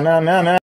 Nananana.